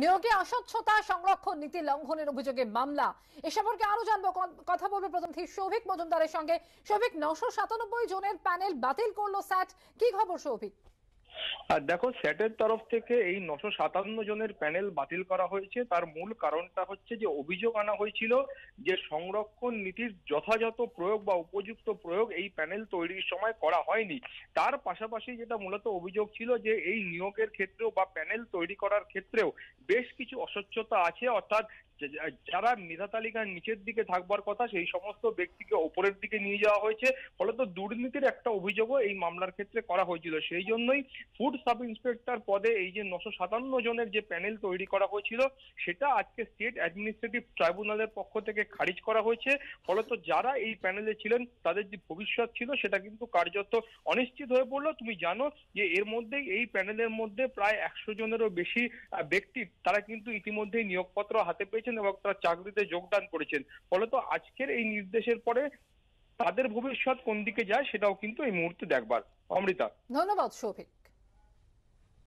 নিয়োগে অস্বচ্ছতা সংরক্ষণ নীতি লঙ্ঘনের অভিযোগে মামলা। এ সম্পর্কে আরও জানব। কথা বলবে প্রতিনিধি সৌভিক মজুমদারের সঙ্গে। সৌভিক, নশো সাতানব্বই জনের প্যানেল বাতিল করল স্যাট। কি খবর সৌভিক? আর দেখো স্যাটের তরফ থেকে এই নশো সাতান্ন জনের প্যানেল বাতিল করা হয়েছে। তার মূল কারণটা হচ্ছে যে, অভিযোগ আনা হয়েছিল যে সংরক্ষণ নীতির যথাযথ প্রয়োগ বা উপযুক্ত প্রয়োগ এই প্যানেল তৈরির সময় করা হয়নি। তার পাশাপাশি যেটা মূলত অভিযোগ ছিল যে, এই নিয়োগের ক্ষেত্রেও বা প্যানেল তৈরি করার ক্ষেত্রেও বেশ কিছু অস্বচ্ছতা আছে। অর্থাৎ যারা মেধা তালিকার নিচের দিকে থাকবার কথা, সেই সমস্ত ব্যক্তিকে ওপরের দিকে নিয়ে যাওয়া হয়েছে। দুর্নীতির একটা অভিযোগও এই মামলার ক্ষেত্রে করা হয়েছিল। সেই জন্যই ফুড সাব ইন্সপেক্টর পদে এই যে নশো সাতান্ন জনের যে প্যানেল তৈরি করা হয়েছিল, সেটা আজকে স্টেট অ্যাডমিনিস্ট্রেটিভ ট্রাইব্যুনালের পক্ষ থেকে খারিজ করা হয়েছে। ফলত যারা এই প্যানেলে ছিলেন, তাদের যে ভবিষ্যৎ ছিল, সেটা কিন্তু কার্যত অনিশ্চিত হয়ে পড়ল। তুমি জানো যে এর মধ্যেই এই প্যানেলের মধ্যে প্রায় একশো জনেরও বেশি ব্যক্তি তারা কিন্তু ইতিমধ্যেই নিয়োগপত্র হাতে পেয়েছেন এবং তারা চাকরিতে যোগদান করেছেন। ফলত আজকের এই নির্দেশের পরে তাদের ভবিষ্যৎ কোন দিকে যায় সেটাও কিন্তু এই মুহূর্তে দেখবার। অমৃতা। ধন্যবাদ সৌভিক